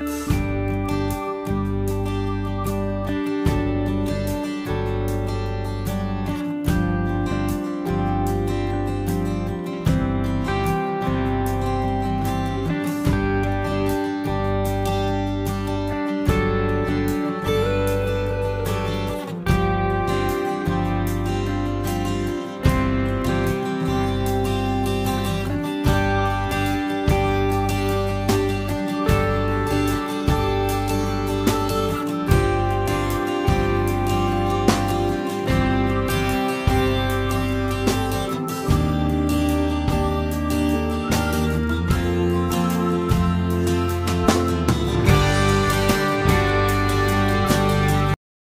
Bye.